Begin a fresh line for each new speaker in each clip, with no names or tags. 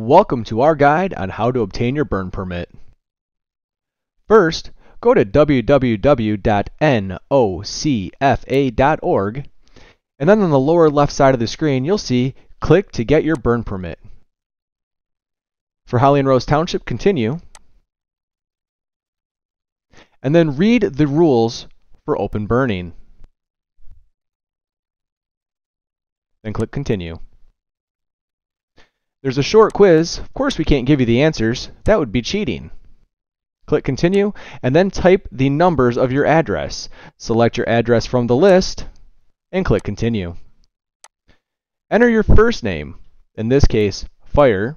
Welcome to our guide on how to obtain your burn permit. First, go to www.nocfa.org and then on the lower left side of the screen you'll see click to get your burn permit. For Holly and Rose Township, continue. And then read the rules for open burning. Then click continue. There's a short quiz. Of course, we can't give you the answers. That would be cheating. Click Continue, and then type the numbers of your address. Select your address from the list, and click Continue. Enter your first name, in this case, Fire,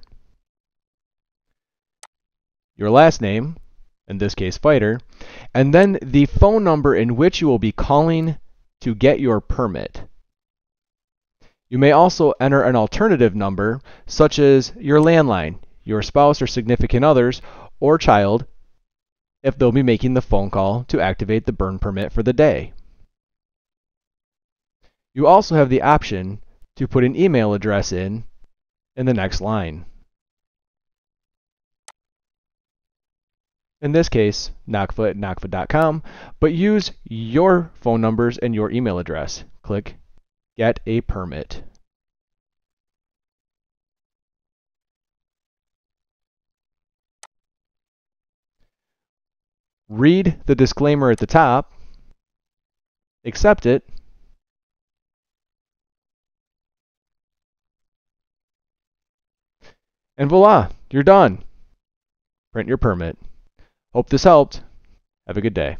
your last name, in this case, Fighter, and then the phone number in which you will be calling to get your permit. You may also enter an alternative number, such as your landline, your spouse or significant others, or child, if they'll be making the phone call to activate the burn permit for the day. You also have the option to put an email address in in the next line. In this case, nocfa at nocfa.com, but use your phone numbers and your email address. Click Get a permit. Read the disclaimer at the top, accept it, and voila, you're done. Print your permit. Hope this helped. Have a good day.